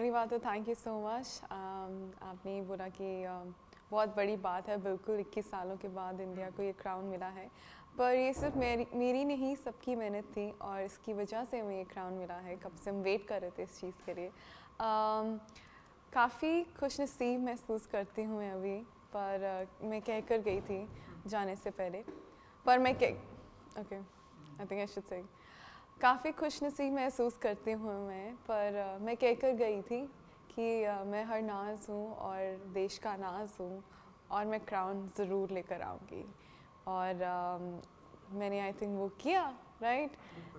पहली बात तो थैंक यू सो मच आपने बोला कि um, बहुत बड़ी बात है बिल्कुल 21 सालों के बाद इंडिया को ये क्राउन मिला है। पर ये सिर्फ़ मेरी मेरी नहीं सबकी मेहनत थी और इसकी वजह से हमें ये क्राउन मिला है। कब से हम वेट कर रहे थे इस चीज़ के लिए। Um, काफ़ी खुश नसीब महसूस करती हूँ मैं अभी पर uh, मैं कह कर गई थी जाने से पहले। पर मैं कह okay I think I should say काफ़ी खुश नसीब महसूस करती हूँ मैं पर uh, मैं कहकर गई थी कि uh, मैं हर नाज हूँ और देश का नाज हूँ और मैं क्राउन ज़रूर लेकर आऊँगी। और um, मैंने आई थिंक वो किया right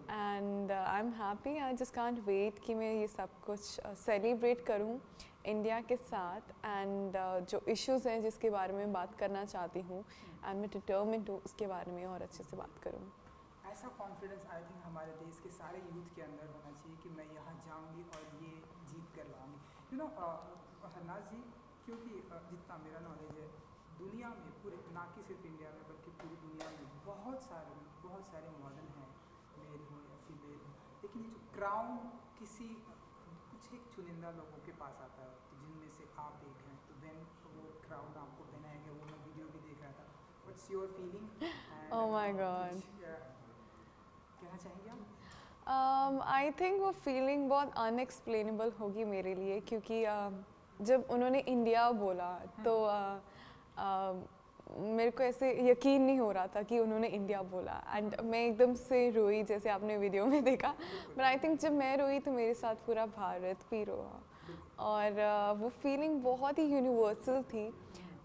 and I am happy I just can't wait कि मैं ये सब कुछ सेलिब्रेट uh, करूँ इंडिया के साथ। एंड uh, जो इश्यूज़ हैं जिसके बारे में बात करना चाहती हूँ एंड मैं डिटर्मिन हूँ उसके बारे में और अच्छे से बात करूँ। ऐसा कॉन्फिडेंस आई थिंक हमारे देश के सारे यूथ के अंदर होना चाहिए कि मैं यहाँ जाऊँगी और ये जीत कर लाऊँगी। यू नो हरनाज जी क्योंकि uh, जितना मेरा नॉलेज है दुनिया में पूरे ना कि सिर्फ़ इंडिया में बल्कि पूरी दुनिया में बहुत सारे बहुत सारे मॉडल हैं मेल हो या फीमेल हो। लेकिन ये जो क्राउन किसी कुछ एक चुनिंदा लोगों के पास आता है तो जिनमें से आप एक हैं तो देन वो क्राउन आपको पहनाया गया वो मैं वीडियो भी देख रहा था। What's your feeling Oh my God. कहना चाहेंगे आप? आई um, थिंक वो फीलिंग बहुत अनएक्सप्लेनेबल होगी मेरे लिए क्योंकि uh, जब उन्होंने इंडिया बोला तो uh, uh, मेरे को ऐसे यकीन नहीं हो रहा था कि उन्होंने इंडिया बोला। एंड मैं एकदम से रोई जैसे आपने वीडियो में देखा। बट आई थिंक जब मैं रोई तो मेरे साथ पूरा भारत भी रोआ। और uh, वो फीलिंग बहुत ही यूनिवर्सल थी।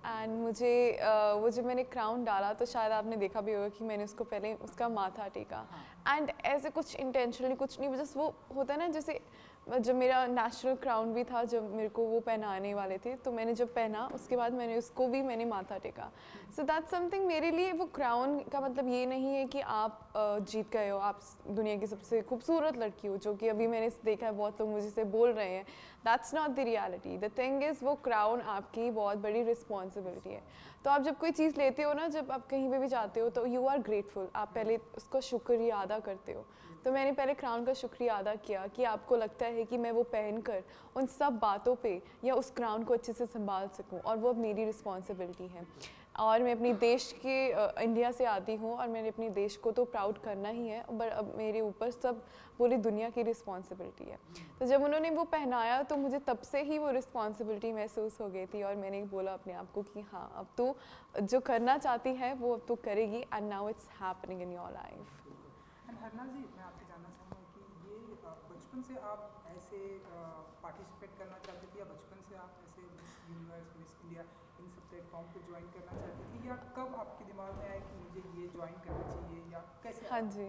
एंड मुझे uh, वो जब मैंने क्राउन डाला तो शायद आपने देखा भी होगा कि मैंने उसको पहले उसका माथा टेका। एंड ऐसे कुछ इंटेंशनली कुछ नहीं जस्ट वो होता है ना जैसे जब मेरा नेशनल क्राउन भी था, जब मेरे को वो पहनाने वाले थे तो मैंने जब पहना, उसके बाद मैंने उसको भी मैंने माथा टेका। सो दैट समथिंग मेरे लिए वो क्राउन का मतलब ये नहीं है कि आप जीत गए हो। आप दुनिया की सबसे खूबसूरत लड़की हो, जो कि अभी मैंने देखा है, बहुत लोग मुझे से बोल रहे हैं। That's not the reality the thing is वो क्राउन आपकी बहुत बड़ी रिस्पॉन्सिबिलिटी है। तो आप जब कोई चीज़ लेते हो ना, जब आप कहीं पे भी जाते हो तो यू आर ग्रेटफुल आप पहले उसका शुक्रिया अदा करते हो। तो मैंने पहले क्राउन का शुक्रिया अदा किया कि आपको लगता है कि मैं वो पहन कर उन सब बातों पे या उस क्राउन को अच्छे से संभाल सकूँ और वो अब मेरी रिस्पॉन्सिबिलिटी है। और मैं अपनी देश के इंडिया से आती हूँ और मैंने अपने देश को तो प्राउड करना ही है बट अब मेरे ऊपर सब पूरी दुनिया की रिस्पॉन्सिबिलिटी है। तो जब उन्होंने वो पहनाया तो मुझे तब से ही वो रिस्पॉन्सिबिलिटी महसूस हो गई थी और मैंने बोला अपने आप को कि हाँ अब तो जो करना चाहती है, वो अब तो करेगी and now it's happening in your life से आप ऐसे पार्टिसिपेट करना चाहते थे या बचपन से आप ऐसे Miss Universe Miss India platform को ज्वाइन करना चाहते थे या कब आपके दिमाग में आया कि मुझे ये ज्वाइन करना चाहिए या कैसे हाँ जी।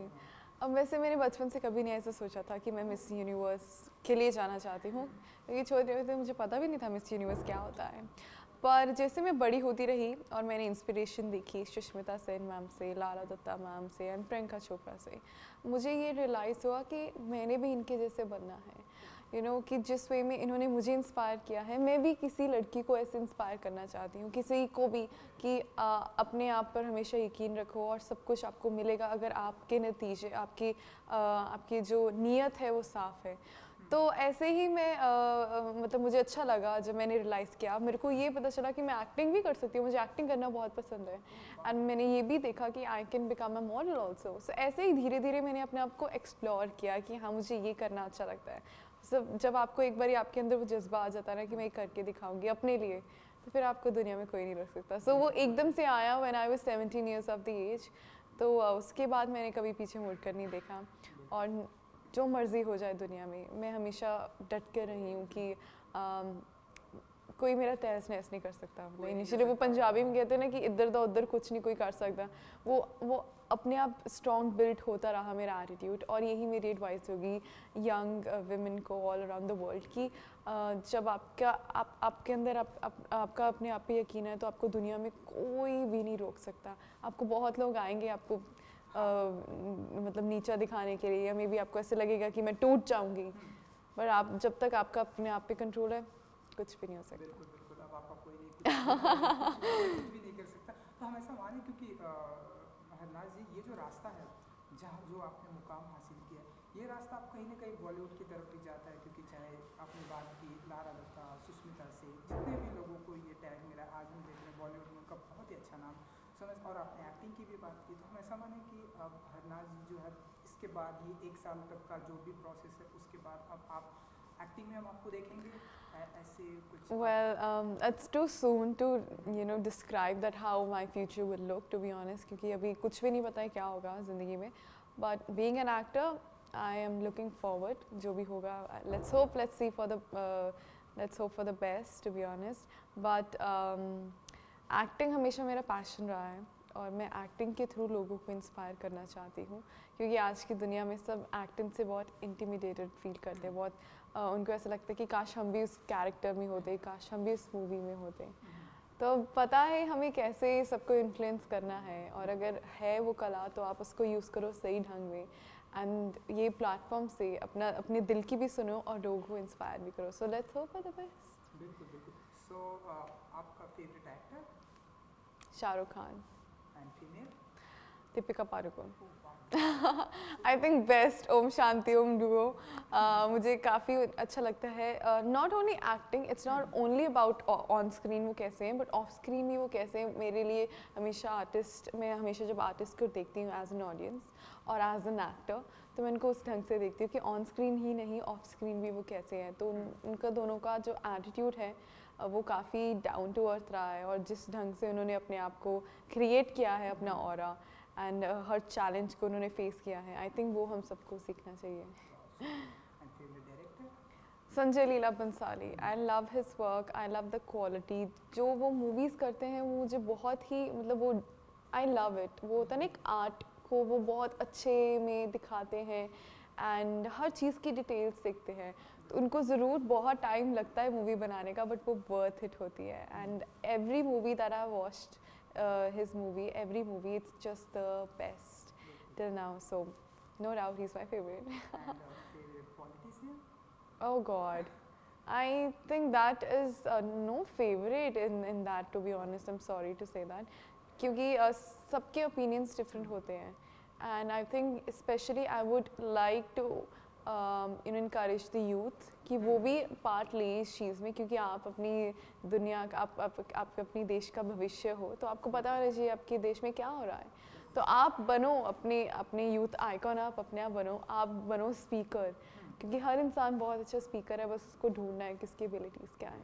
अब वैसे मैंने बचपन से कभी नहीं ऐसा सोचा था कि मैं मिस यूनिवर्स के लिए जाना चाहती हूँ। क्योंकि छोटे होते मुझे पता भी नहीं था मिस यूनिवर्स क्या होता है। पर जैसे मैं बड़ी होती रही और मैंने इंस्पिरेशन देखी सुष्मिता सेन मैम से लारा दत्ता मैम से एंड प्रियंका चोपड़ा से मुझे ये रियलाइज़ हुआ कि मैंने भी इनके जैसे बनना है। यू you नो know, कि जिस वे में इन्होंने मुझे इंस्पायर किया है मैं भी किसी लड़की को ऐसे इंस्पायर करना चाहती हूँ किसी को भी कि आ, अपने आप पर हमेशा यकीन रखो और सब कुछ आपको मिलेगा अगर आपके नतीजे आपकी आपकी जो नीयत है वो साफ़ है। तो ऐसे ही मैं आ, मतलब मुझे अच्छा लगा जब मैंने रियलाइज़ किया। मेरे को ये पता चला कि मैं एक्टिंग भी कर सकती हूँ मुझे एक्टिंग करना बहुत पसंद है। एंड मैंने ये भी देखा कि I can become a model also so ऐसे ही धीरे धीरे मैंने अपने आप को एक्सप्लोर किया कि हाँ मुझे ये करना अच्छा लगता है। जब जब आपको एक बार आपके अंदर वो जज्बा आ जाता है ना कि मैं करके दिखाऊँगी अपने लिए तो फिर आपको दुनिया में कोई नहीं रख सकता। सो so, वो एकदम से आया when I was 17 years of the age तो उसके बाद मैंने कभी पीछे मुड़ कर नहीं देखा। और जो मर्ज़ी हो जाए दुनिया में मैं हमेशा डट कर रही हूँ कि कोई मेरा तहस नहस नहीं कर सकता। मतलब इनिशियली वो पंजाबी में कहते हैं ना कि इधर दा उधर कुछ नहीं कोई कर सकता। वो वो अपने आप स्ट्रॉन्ग बिल्ड होता रहा मेरा एटीट्यूड और यही मेरी एडवाइस होगी यंग वुमेन को ऑल अराउंड द वर्ल्ड कि uh, जब आपका आप आपके अंदर आप, आप, आपका अपने आप पे यकीन है तो आपको दुनिया में कोई भी नहीं रोक सकता। आपको बहुत लोग आएँगे आपको Uh, मतलब नीचा दिखाने के लिए या मे बी आपको ऐसे लगेगा कि मैं टूट जाऊँगी। पर आप जब तक आपका अपने आप पे कंट्रोल है कुछ भी नहीं हो सकता। बिल्कुल बिल्कुल अब आपका कोई नहीं कुछ, भी नहीं कर सकता। तो हम ऐसा माने क्योंकि हरनाज जी ये जो रास्ता है जहाँ जो आपने मुकाम हासिल किया ये रास्ता आप कहीं ना कहीं बॉलीवुड की तरफ़ भी जाता है क्योंकि चाहे आपने बात की लारा दत्ता सुष्मिता से जितने भी लोगों को ये टैग मिला आज हम देख रहे हैं बॉलीवुड में उनका बहुत ही अच्छा नाम समझ और आपने एक्टिंग की भी बात की तो हम ऐसा माने कि अब हरनाज जी जो है इसके बाद ये एक साल तक का जो भी प्रोसेस है उसके बाद अब आप एक्टिंग में हम आपको देखेंगे ऐसे कुछ well um, it's too soon to you know describe that how my future will look to be honest क्योंकि अभी कुछ भी नहीं पता है क्या होगा ज़िंदगी में but being an actor I am looking forward जो भी होगा let's hope let's see for the uh, let's hope for the best to be honest but um, acting हमेशा मेरा passion रहा है और मैं एक्टिंग के थ्रू लोगों को इंस्पायर करना चाहती हूँ क्योंकि आज की दुनिया में सब एक्टिंग से बहुत इंटीमिडेटेड फील करते हैं बहुत उनको ऐसा लगता है कि काश हम भी उस कैरेक्टर में होते काश हम भी उस मूवी में होते। तो पता है हमें कैसे सबको इन्फ्लुएंस करना है और अगर है वो कला तो आप उसको यूज़ करो सही ढंग में। एंड ये प्लेटफॉर्म से अपना अपने दिल की भी सुनो और लोगों को इंस्पायर भी करो। So let's hope for the best बिल्कुल बिल्कुल। सो आपका favourite actor Shahrukh Khan. And female Deepika Padukone. I think best Om Shanti Om duo. मुझे काफ़ी अच्छा लगता है। Not only acting it's not only about on screen वो कैसे हैं बट ऑफ़ स्क्रीन भी वो कैसे हैं। मेरे लिए हमेशा आर्टिस्ट मैं हमेशा जब आर्टिस्ट को देखती हूँ एज एन ऑडियंस और एज एन एक्टर तो मैं उनको उस ढंग से देखती हूँ कि ऑन स्क्रीन ही नहीं ऑफ़ स्क्रीन भी वो कैसे हैं। तो उन, उनका दोनों का जो एटीट्यूड है वो काफ़ी डाउन टू अर्थ रहा है और जिस ढंग से उन्होंने अपने आप को क्रिएट किया है अपना और एंड uh, हर चैलेंज को उन्होंने फेस किया है। आई थिंक वो हम सबको सीखना चाहिए। Sanjay Leela Bhansali. I love his work I love the quality जो वो मूवीज़ करते हैं वो मुझे बहुत ही मतलब वो आई लव इट वो होता है ना एक आर्ट को वो बहुत अच्छे में दिखाते हैं। एंड हर चीज़ की डिटेल्स देखते हैं। तो उनको ज़रूर बहुत टाइम लगता है मूवी बनाने का बट वो वर्थ इट होती है। And every movie that I watched uh, his movie, every movie, it's just the best till now. So, no doubt, he's my favorite. and, favorite oh God. I think that is uh, no favorite in, in that to be honest. I'm sorry to say that. क्योंकि uh, सबके opinions different होते हैं and I think especially I would like to you know increase the youth कि वो भी part लें इस चीज़ में क्योंकि आप अपनी दुनिया का आप, आप, आप अपनी देश का भविष्य हो तो आपको पता होना चाहिए आपके देश में क्या हो रहा है। तो आप बनो अपने अपने यूथ आइकॉन आप अपने आप बनो आप बनो स्पीकर क्योंकि हर इंसान बहुत अच्छा स्पीकर है बस उसको ढूंढना है किसकी एबिलिटीज़ क्या है।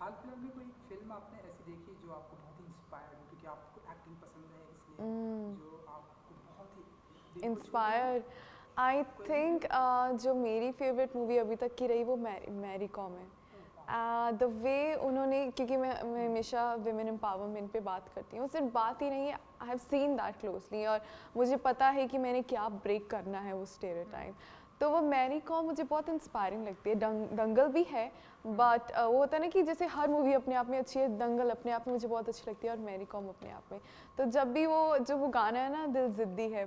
हाल फ़िलहाल में कोई फ़िल्म आपने ऐसी देखी जो आपको बहुत हो क्योंकि आपको एक्टिंग पसंद है इसलिए hmm. जो आपको बहुत ही इंस्पायर आई थिंक uh, जो मेरी फेवरेट मूवी अभी तक की रही वो मैरी कॉम है। द uh, वे उन्होंने क्योंकि मैं हमेशा वेमेन एम्पावरमेंट पे बात करती हूँ सिर्फ़ बात ही नहीं है I have seen that closely और मुझे पता है कि मैंने क्या ब्रेक करना है उस वो टाइम तो वो मैरी कॉम मुझे बहुत इंस्पायरिंग लगती है। दंग, दंगल भी है बट uh, वो होता है ना कि जैसे हर मूवी अपने आप में अच्छी है दंगल अपने आप में मुझे बहुत अच्छी लगती है और मैरी कॉम अपने आप में। तो जब भी वो जो वो गाना है ना दिल जिद्दी है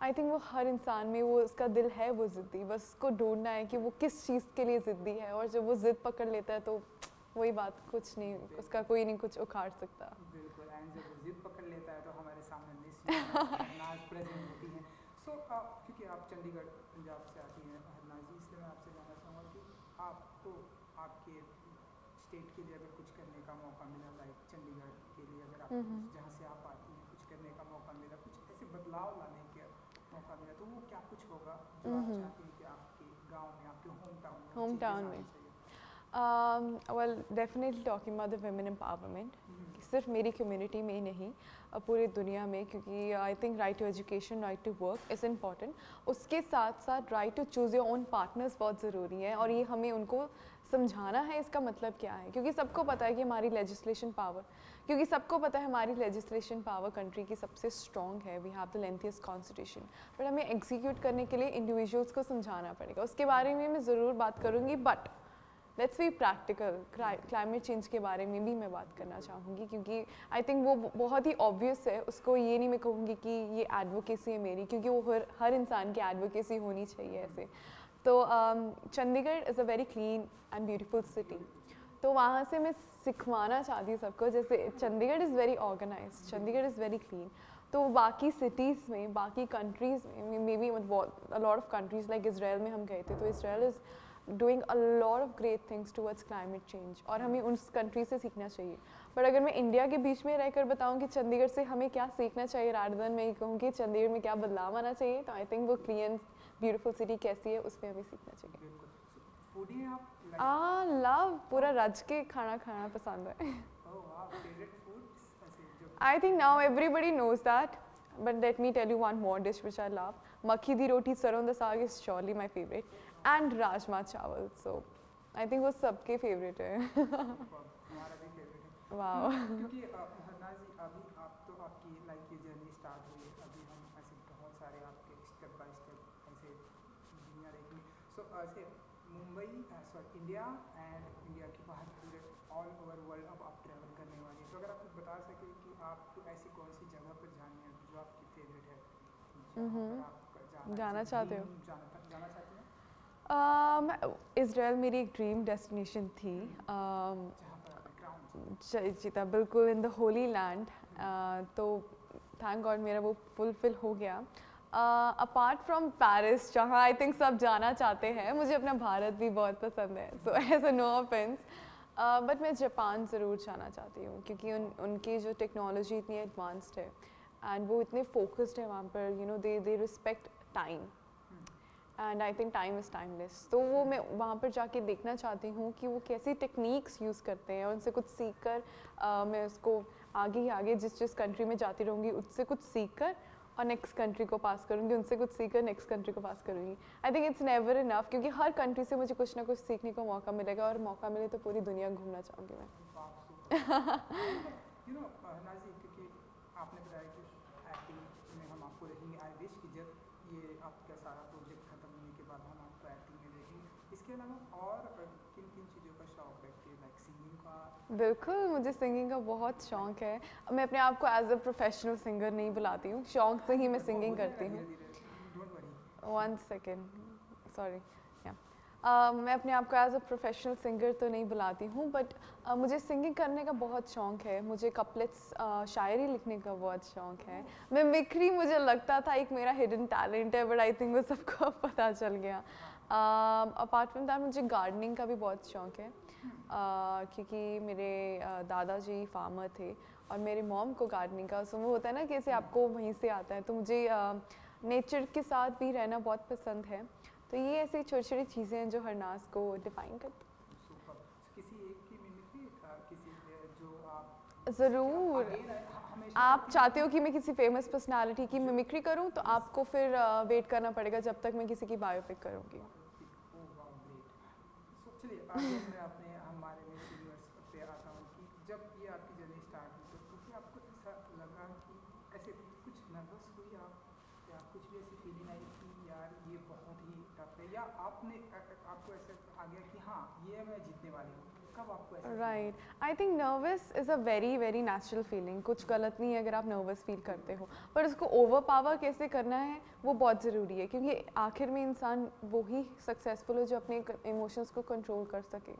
आई थिंक वो हर इंसान में वो उसका दिल है वो ज़िद्दी। बस उसको ढूंढना है कि वो किस चीज़ के लिए ज़िद्दी है और जब वो ज़िद पकड़ लेता है तो वही बात कुछ नहीं उसका कोई नहीं कुछ उखाड़ सकता। बिल्कुल एंड जब जिद पकड़ लेता है तो हमारे सामने नाज प्रेजेंट होती है। सो क्योंकि आप चंडीगढ़ पंजाब से आती हैं हरनाज जी इसलिए मैं आपसे जानना चाहूँगा कि आपको आपके स्टेट के लिए अगर कुछ करने का मौका मिला लाइक चंडीगढ़ के लिए अगर आप हम्म, हम्म। जहाँ से आप आती हैं कुछ करने का मौका मिला कुछ ऐसे बदलाव लाने मौका मिला तो वो क्या कुछ होगा? जो आप हम्म। चाहते हैं कि आपके गाँव में आपके होम टाउन में होम टाउन में। Well definitely talking about the women empowerment सिर्फ़ मेरी कम्युनिटी में ही नहीं पूरे दुनिया में क्योंकि I think right to education right to work is important उसके साथ साथ right to choose your own partners बहुत ज़रूरी है और ये हमें उनको समझाना है इसका मतलब क्या है? क्योंकि सबको पता है कि हमारी लेजिस्लेशन पावर क्योंकि सबको पता है हमारी लेजिस्लेशन पावर कंट्री की सबसे स्ट्रॉन्ग है. We have the lengthiest constitution but हमें एग्जीक्यूट करने के लिए इंडिविजुअल्स को समझाना पड़ेगा. उसके बारे में मैं ज़रूर बात करूँगी but let's be practical climate change के बारे में भी मैं बात करना चाहूँगी, क्योंकि आई थिंक वो बहुत ही ऑब्वियस है. उसको ये नहीं मैं कहूँगी कि ये एडवोकेसी है मेरी, क्योंकि वो हर हर इंसान की एडवोकेसी होनी चाहिए ऐसे. तो Chandigarh is a very clean and beautiful city तो वहाँ से मैं सिखवाना चाहती हूँ सबको, जैसे Chandigarh is very organise Chandigarh is very clean तो बाकी सिटीज़ में, बाकी कंट्रीज़ में, maybe lot of countries like Israel में हम गए थे तो Israel is doing a lot of great things towards climate change और हमें उस कंट्री से सीखना चाहिए। बट अगर मैं इंडिया के बीच में रहकर बताऊँ कि चंडीगढ़ से हमें क्या सीखना चाहिए राजधान में कहूँ कि चंडीगढ़ में क्या बदलाव आना चाहिए तो आई थिंक वो क्लीन ब्यूटीफुल सिटी कैसी है, उस पर हमें सीखना चाहिए। फूडी आ लव पूरा रज के खाना खाना पसंद है। I think now everybody knows that but let me tell you one more dish which I love makki di roti sarson da saag is surely my favourite and rajma chawal so I think वो सबके favourite है। Wow Mumbai sorry India and India के बाहर पूरे all over world अब आप travel करने वाली हैं। तो अगर आप कुछ बता सकें कि आपको ऐसी कौन सी जगह पर जानी है जो आपकी फेवरेट है? हम्म। आप जाना चाहते हो? जाना चाहते हैं। Um, इसराइल मेरी एक ड्रीम डेस्टिनेशन थी। um, च- जीता। बिल्कुल इन द होली लैंड तो थैंक गॉड मेरा वो फुलफिल हो गया। अपार्ट फ्रॉम पेरिस जहाँ आई थिंक सब जाना चाहते हैं मुझे अपना भारत भी बहुत पसंद है so as a no offence but मैं जापान ज़रूर जाना चाहती हूँ क्योंकि उन उनकी जो टेक्नोलॉजी इतनी एडवांस्ड है एंड वो इतने फोकस्ड है वहाँ पर you know they they respect time and I think time is timeless तो वो मैं वहाँ पर जाके देखना चाहती हूँ कि वो कैसी टेक्निक्स यूज़ करते हैं उनसे कुछ सीख कर अ, मैं उसको आगे ही आगे जिस जिस कंट्री में जाती रहूँगी उससे कुछ सीख कर और नेक्स्ट कंट्री को पास करूँगी, उनसे कुछ सीख कर नेक्स्ट कंट्री को पास करूँगी। I think it's never enough क्योंकि हर कंट्री से मुझे कुछ ना कुछ सीखने का मौका मिलेगा और मौका मिले तो पूरी दुनिया घूमना चाहूँगी मैं। क्योंकि आपने बताया कि एक्टिंग में हम आपको देखेंगे। आई विश कि जब ये आपका सारा प्रोजेक्ट खत्म होने के बाद हम आपको एक्टिंग में देखेंगे। इसके अलावा और किन किन चीज़ों का शौक है? कि लाइक सिंगिंग का बिल्कुल मुझे सिंगिंग का बहुत शौक है। मैं अपने आप को एज अ प्रोफेशनल सिंगर नहीं बुलाती हूँ शौक से ही मैं सिंगिंग करती हूँ। वन सेकेंड सॉरी Uh, मैं अपने आप को एज अ प्रोफेशनल सिंगर तो नहीं बुलाती हूँ बट uh, मुझे सिंगिंग करने का बहुत शौक है। मुझे कपलेट्स uh, शायरी लिखने का बहुत शौक है। मैं मिक्री मुझे लगता था एक मेरा हिडन टैलेंट है बट आई थिंक वो सबको पता चल गया। अपार्ट फ्रॉम दैट मुझे गार्डनिंग का भी बहुत शौक है। क्योंकि मेरे दादाजी फार्मर थे और मेरे मॉम को गार्डनिंग का सो वो होता है ना कि ऐसे आपको वहीं से आता है तो मुझे नेचर के साथ भी रहना बहुत पसंद है। तो ये ऐसी छोटी छोटी चीज़ें हैं जो हरनाज को डिफाइन करती सुपर किसी एक की मिमिक्री किसी जो आप ज़रूर। आप चाहते हो कि मैं किसी फ़ेमस पर्सनालिटी की मिमिक्री करूँ तो आपको फिर वेट करना पड़ेगा जब तक मैं किसी की बायोपिक करूँगी Oh, wow, great. So, चलिए आगे मैं अपने हमारे मिस यूनिवर्स पे आता हूँ कि जब ये आपकी जर्नी स्टार्ट हुई तो कभी आपको ऐसा लगा कि ऐसे कुछ नर्वस हुई आप या कुछ भी ऐसी फीलिंग आई कि यार ये बहुत ही टफ है या आपने अ- अ- आपको ऐसे आ गया कि हाँ ये मैं जीतने वाली हूँ कब आपको ऐसा feel right I think nervous is a very very natural feeling कुछ गलत नहीं है अगर आप नर्वस फील करते हो। पर उसको ओवर पावर कैसे करना है वो बहुत ज़रूरी है क्योंकि आखिर में इंसान वो ही सक्सेसफुल हो जो अपने इमोशंस को कंट्रोल कर सके।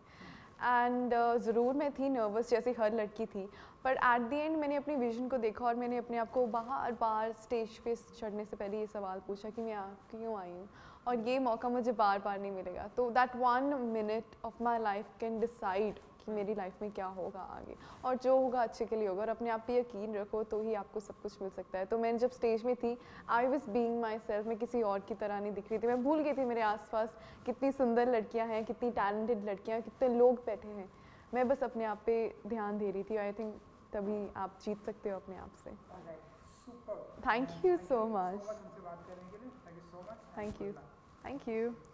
एंड uh, ज़रूर मैं थी नर्वस जैसे हर लड़की थी पर एट द एंड मैंने अपनी विजन को देखा और मैंने अपने आप को बार बार स्टेज पे चढ़ने से पहले ये सवाल पूछा कि मैं क्यों आई हूँ? और ये मौका मुझे बार बार नहीं मिलेगा। तो that one minute of my life can decide कि मेरी लाइफ में क्या होगा आगे और जो होगा अच्छे के लिए होगा और अपने आप पे यकीन रखो तो ही आपको सब कुछ मिल सकता है तो मैंने जब स्टेज में थी I was being myself मैं किसी और की तरह नहीं दिख रही थी मैं भूल गई थी मेरे आसपास कितनी सुंदर लड़कियाँ हैं कितनी टैलेंटेड लड़कियाँ कितने लोग बैठे हैं मैं बस अपने आप पे ध्यान दे रही थी आई थिंक तभी आप जीत सकते हो अपने आप से Alright, super. Thank And you thank so so much. much हमसे बात करने के लिए. Thank you so much. and Thank you. Thank you